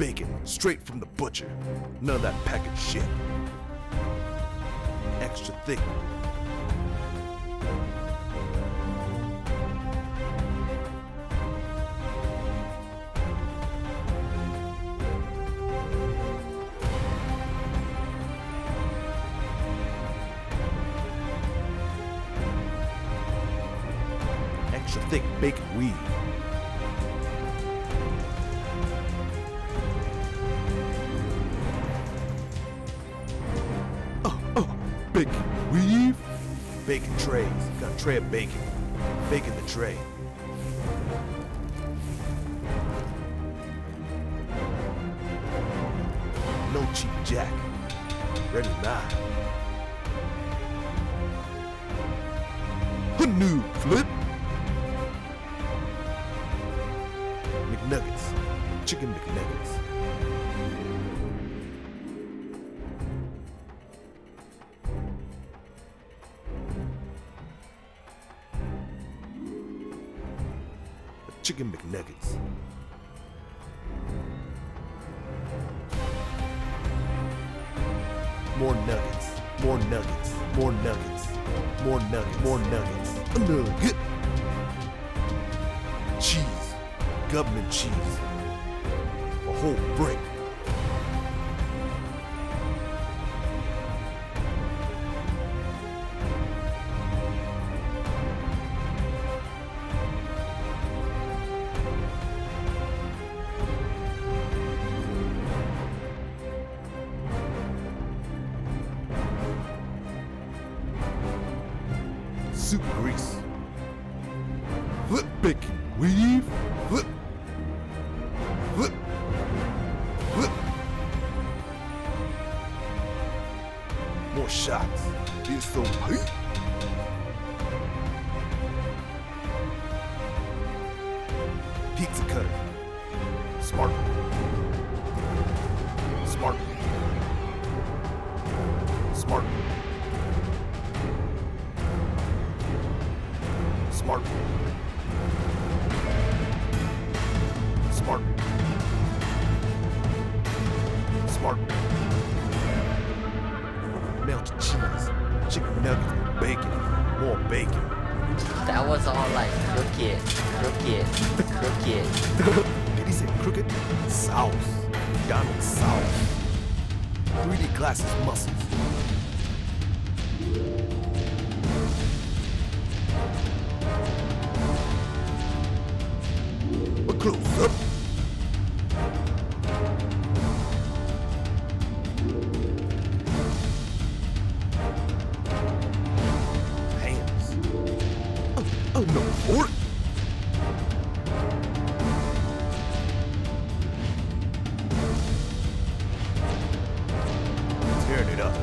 bacon straight from the butcher. None of that packaged shit. Extra thick. Extra thick bacon weave. Bacon weave. Bacon trays. Got a tray of bacon. Bacon the tray. No cheap jack. Ready now. A new flip. McNuggets. Chicken McNuggets. Chicken McNuggets. More nuggets. More nuggets. More nuggets. More nuggets. More nuggets. A nugget. Cheese. Government cheese. A whole brick. Super grease. Flip bacon. Weave. Flip. Flip. Flip. More shots. It's so hot. Pizza cutter. Smart. Smart. Smart. Smart. Smart. Melted cheese, chicken nuggets, bacon, more bacon. That was all like crooked, crooked, crooked. Did he say crooked? Sauce. Donald sauce. 3D glasses muscles. Oh, no. Tearing it up.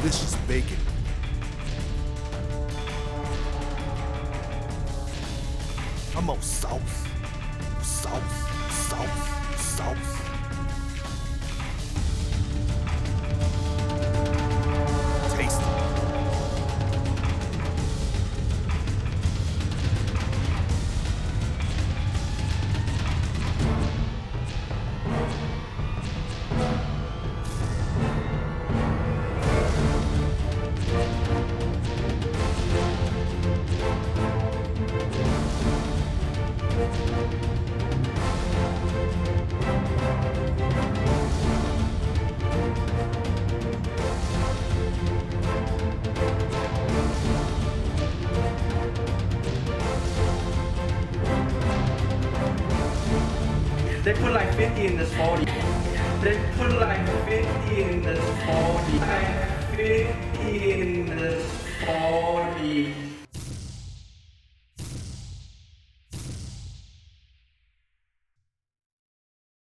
Delicious bacon. I'm on sauce. Sauce. Sauce. Sauce. They put like 50 in this 40. They put like 50 in this 40. Like 50 in this 40.